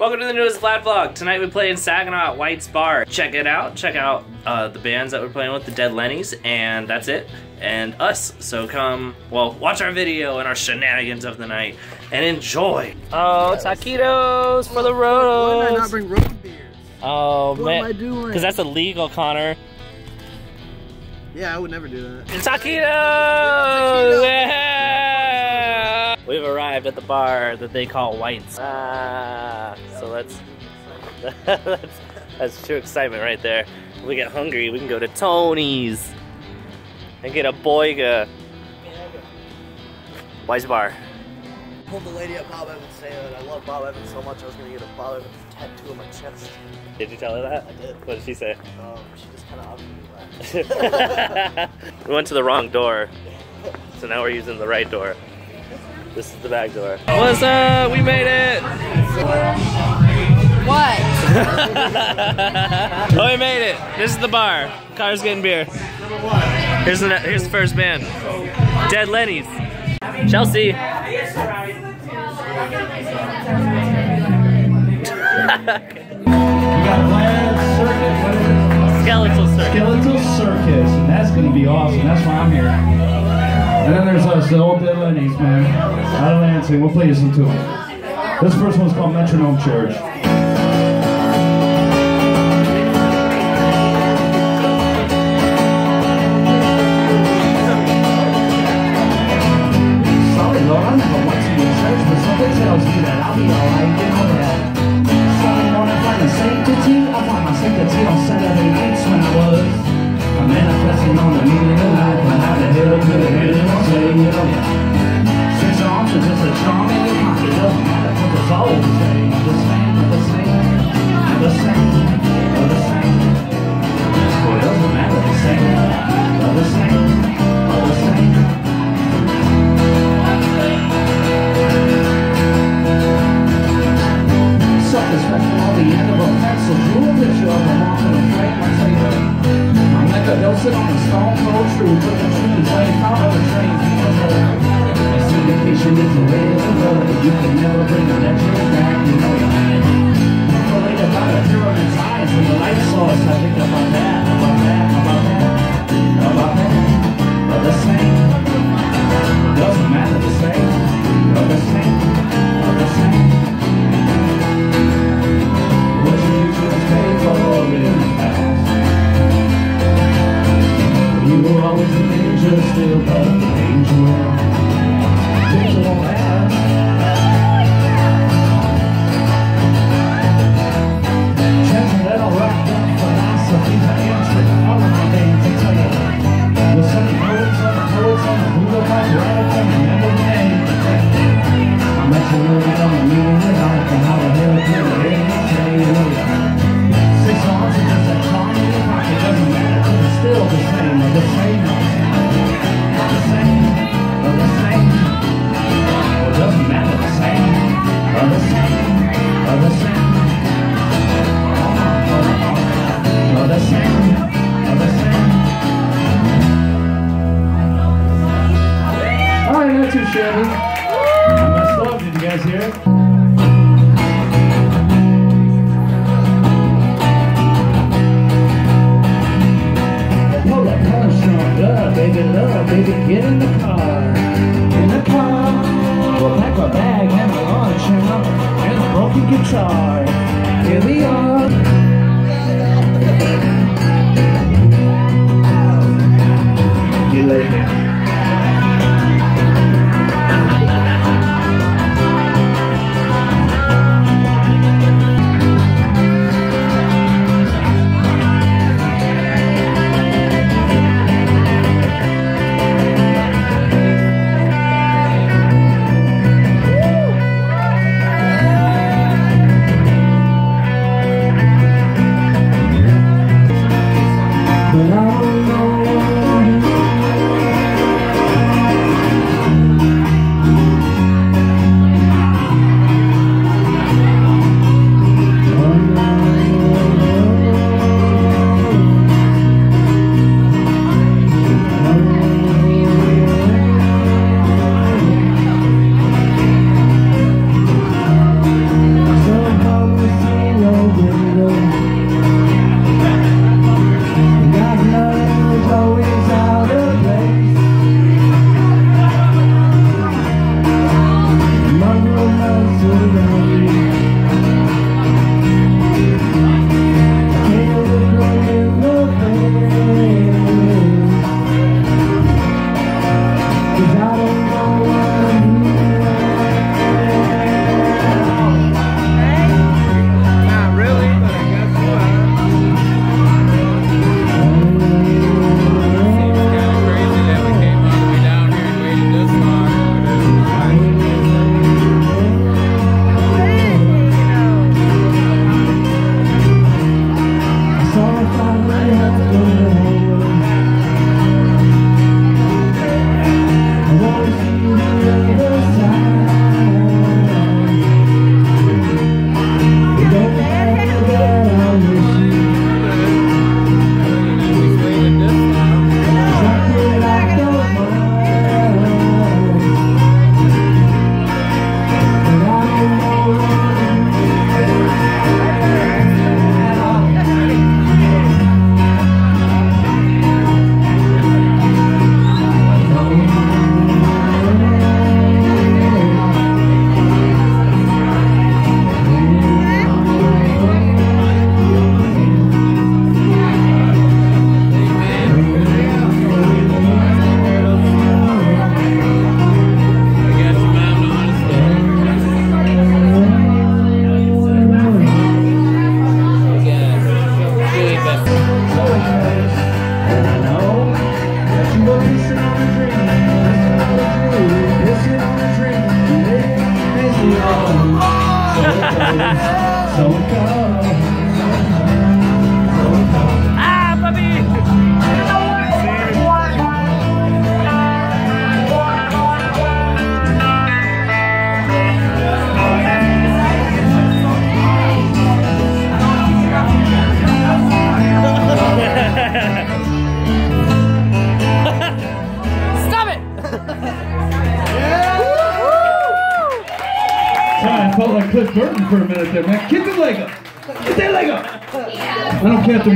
Welcome to the newest Vlad vlog. Tonight we play in Saginaw at White's Bar. Check it out. Check out uh, the bands that we're playing with, the Dead Lennies, and that's it. And us. So come, well, watch our video and our shenanigans of the night and enjoy. Oh, taquitos for the road. Why did I not bring road beers? Oh What man, am I doing? Because that's illegal, Connor. Yeah, I would never do that. Taquitos! Taquitos! Yeah! We've arrived at the bar that they call White's. Ah, so let's. that's, that's true excitement right there. If we get hungry, we can go to Tony's and get a boiga. White's Bar. Pulled the lady at Bob Evans saying that I love Bob Evans so much I was gonna get a Bob Evans tattoo on my chest. Did you tell her that? I did. What did she say? Um, she just kind of awkwardly laughed. we went to the wrong door, so now we're using the right door. This is the back door. What's up? We made it! What? oh, we made it. This is the bar. Car's getting beer. Here's the here's the first band. Dead Lennies. Chelsea. We got Vlad Circuit, what is it? Skeletal Circus. Skeletal Circus, and that's gonna be awesome. That's why I'm here. And then there's us, the old Dead Lennies, man. Out of Lansing. We'll play you some tunes. This first one's called Metronome Church. Sanctity. On Saturday nights when I was. I'm manifesting on the meaning of life, but how the hell still an. Angel get in the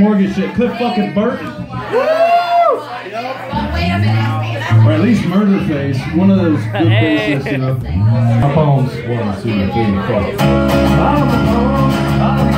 don't care if the Morgan shit. Cliff fucking Burton. Wait. Or at least Murderface. One of those good Hey. faces, you know. My poems. One, two, three, four.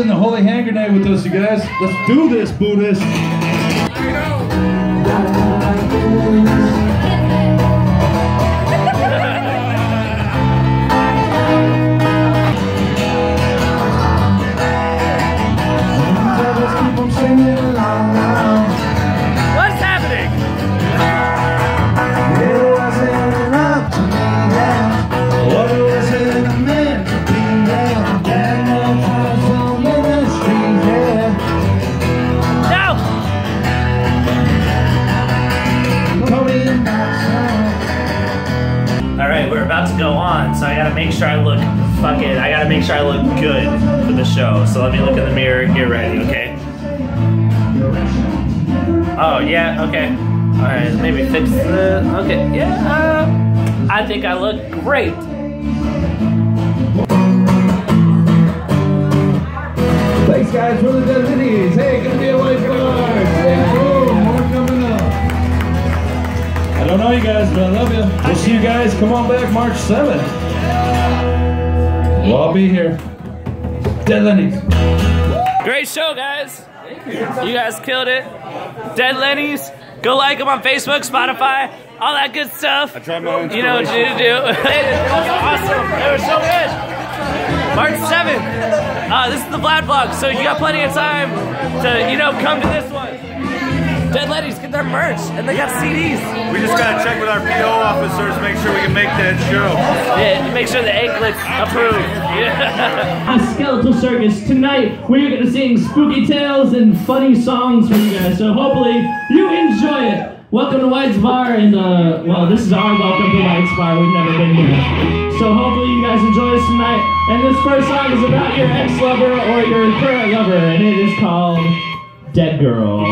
Lapping the holy hand grenade with us, you guys. Let's do this, Buddhist. The show. So let me look in the mirror, get ready, okay? Oh yeah, okay. All right, maybe fix the. Okay, yeah. I think I look great. Thanks, guys, for the dead minis. Hey, gonna be a boom, more coming up. I don't know you guys, but I love you. We'll see you guys. Come on back March 7th. We'll all be here. Dead Lennies. Great show, guys. You guys killed it. Dead Lennies. Go like them on Facebook, Spotify, all that good stuff. I tried my own You know what you do. it was awesome. It was so good. March 7th. Uh, this is the Vlad vlog, so you got plenty of time to, you know, come to this one. Dead Lennies get their merch, and they got CDs. We just gotta check with our PO officers, make sure we can make that show. Yeah, make sure the anklets approved. Yeah. a skeletal circus. Tonight we're gonna sing spooky tales and funny songs for you guys. So hopefully you enjoy it. Welcome to White's Bar, and uh, well, this is our welcome to White's Bar. We've never been here, so hopefully you guys enjoy this tonight. And this first song is about your ex-lover or your current lover, and it is called "Dead Girl."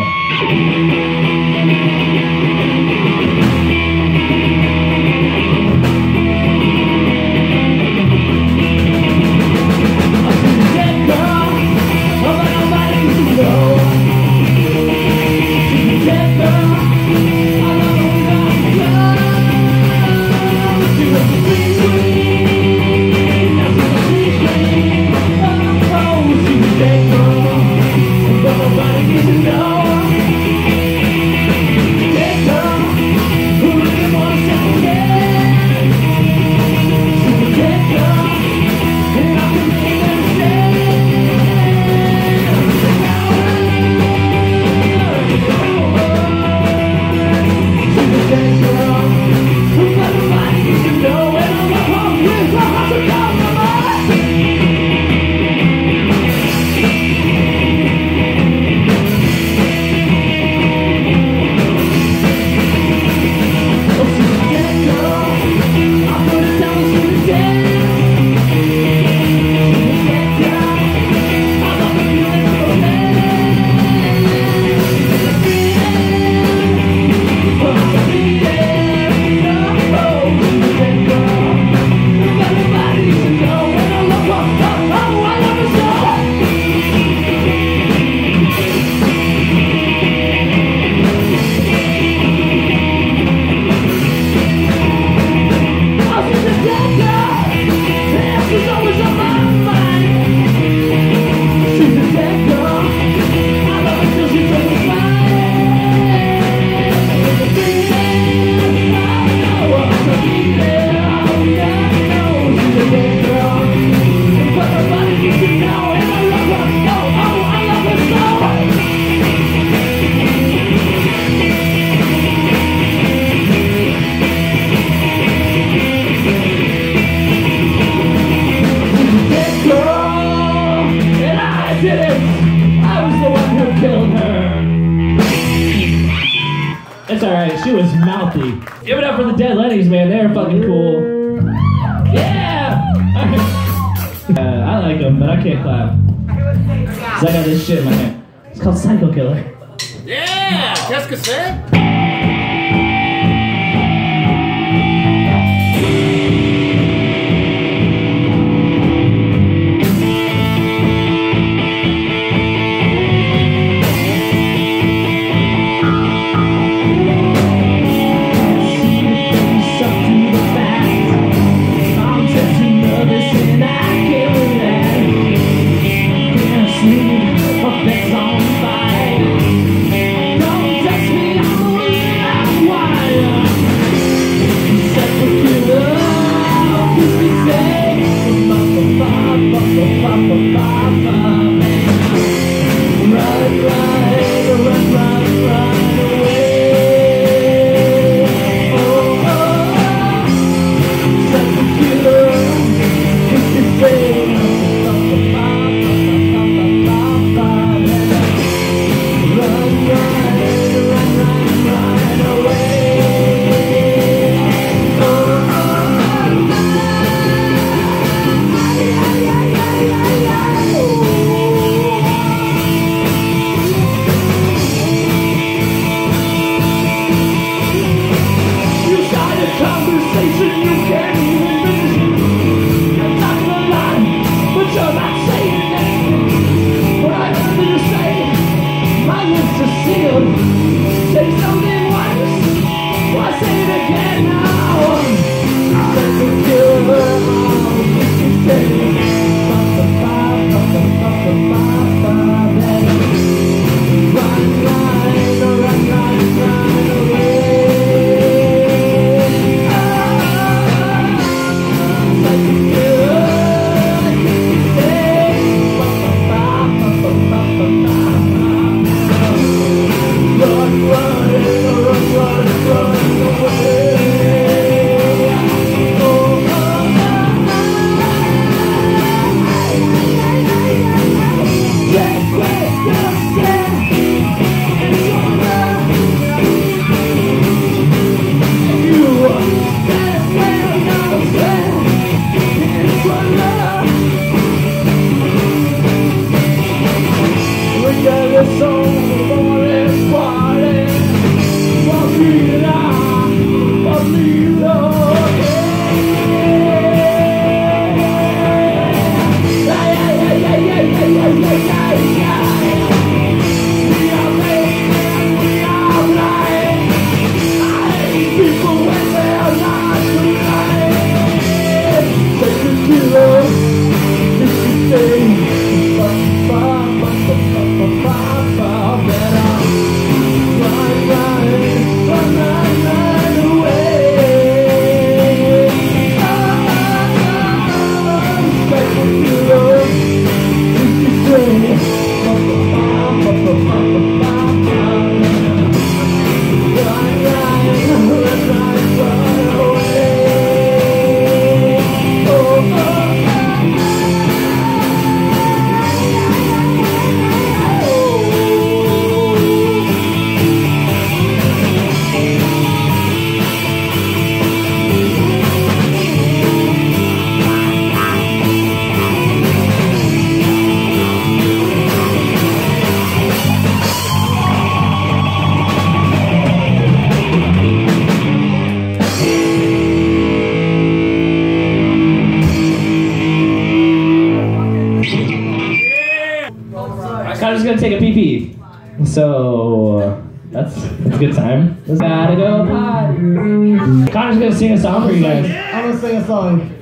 Gonna take a pee pee. So that's that's a good time. Gotta go potty. Connor's gonna sing a song for you guys. I'm gonna sing a song.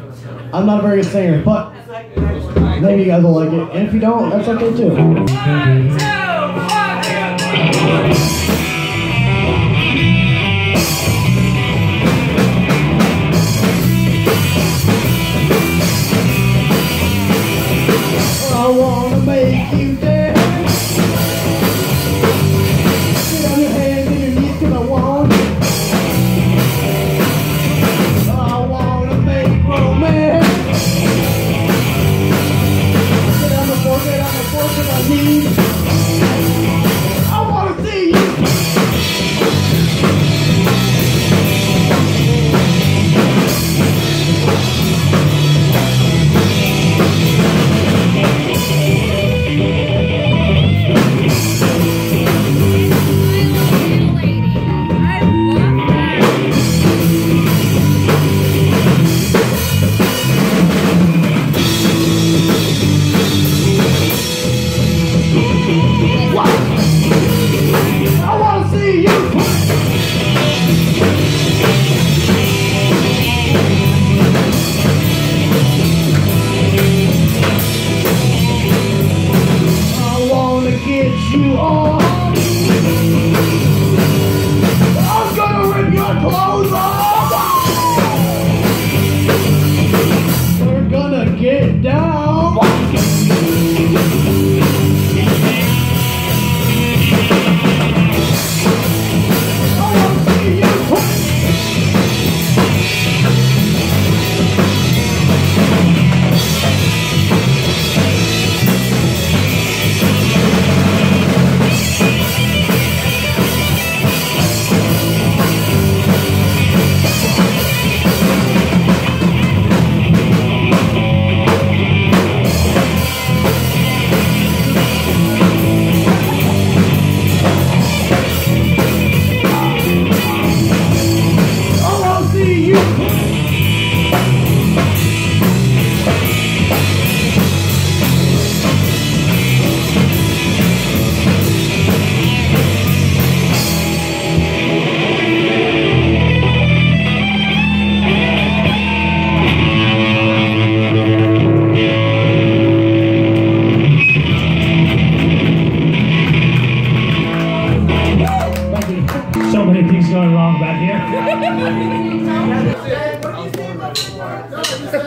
I'm not a very good singer, but maybe you guys will like it. And if you don't, that's okay too. I wanna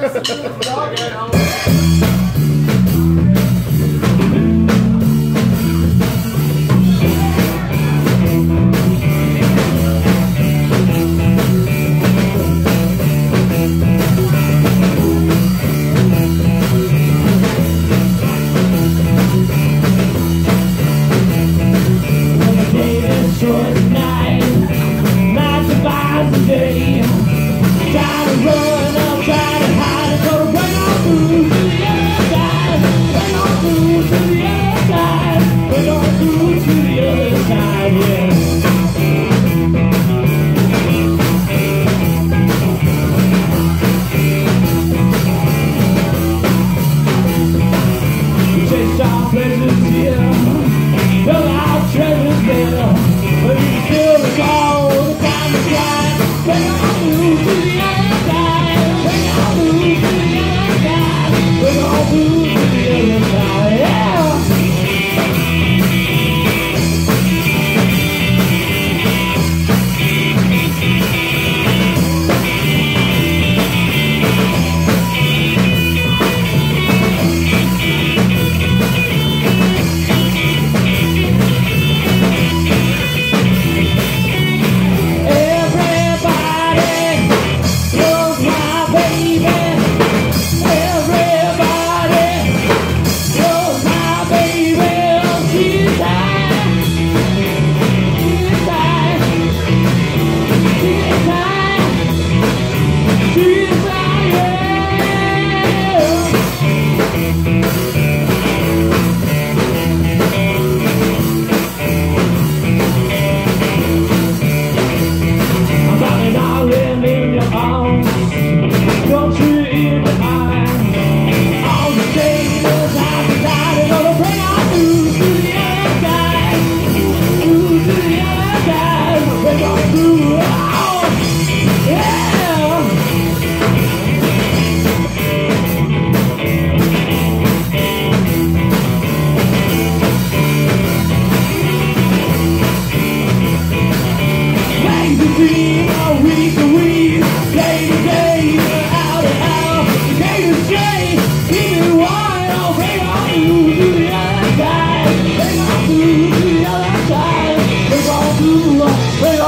Yeah. places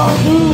Oh,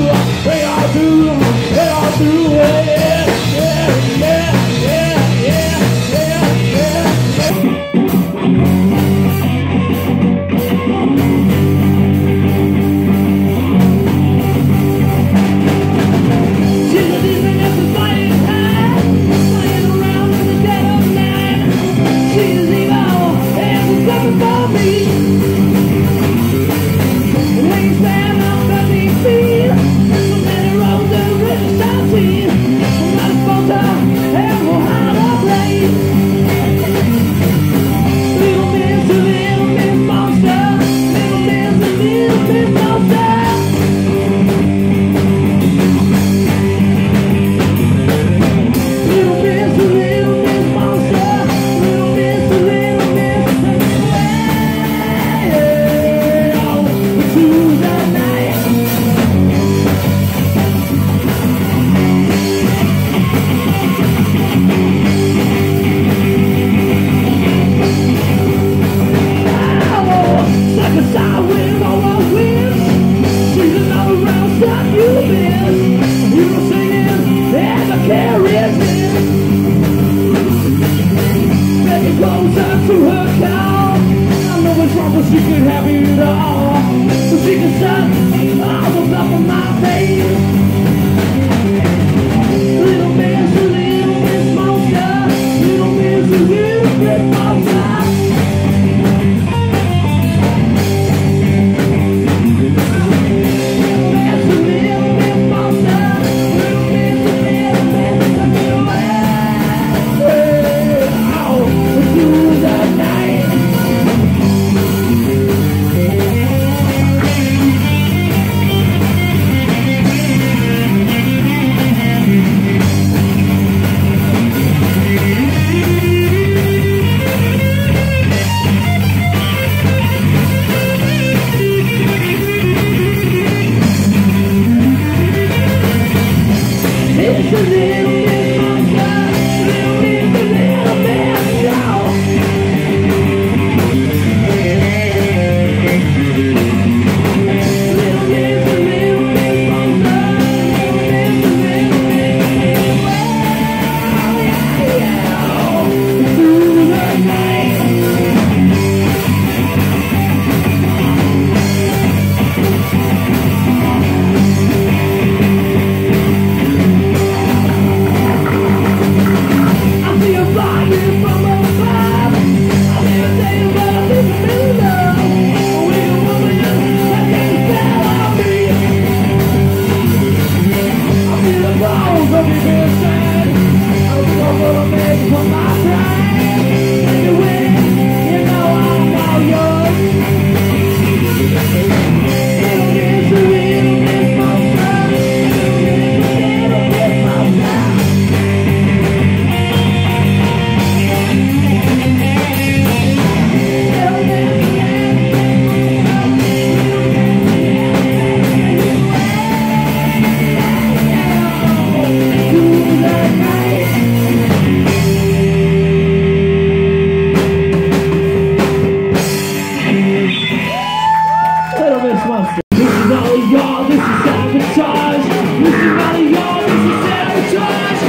all this is sabotage.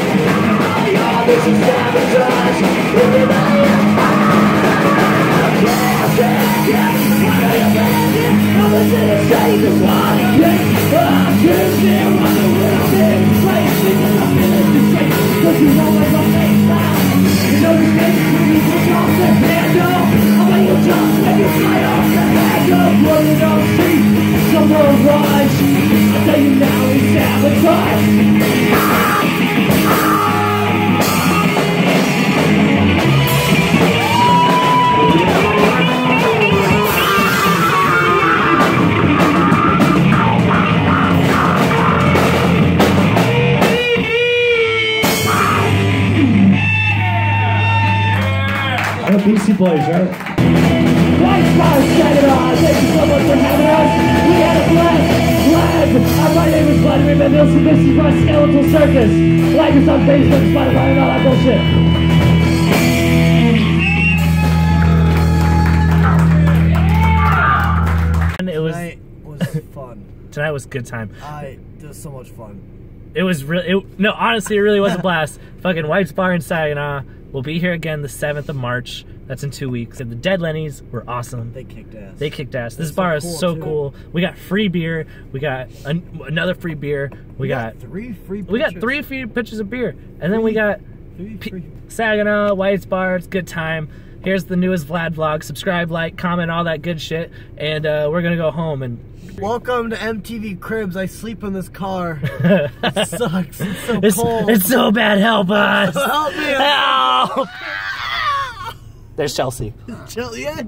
Y'all, this is sabotage. Is Vladimir Van This is my Skeletal Circus. Like us on Facebook, Spotify, and all that bullshit. And it was Tonight was fun. tonight was good time. I it was so much fun. It was really it, no, honestly, it really was a blast. Fucking White's Bar in Saginaw. We'll be here again the seventh of March. That's in two weeks. And the Dead Lennies were awesome. They kicked ass. They kicked ass. This That's bar so is cool, so too. cool. We got free beer. We got an, another free beer. We, got, three free. we got pitchers. three free pitchers of beer, and then we got Three free. Saginaw White's Bar. It's a good time. Here's the newest Vlad vlog. Subscribe, like, comment, all that good shit, and uh, we're gonna go home and Welcome to MTV Cribs. I sleep in this car. it sucks. It's so it's, cold. it's so bad. Help us! Help me! Help! There's Chelsea. Chill, yeah,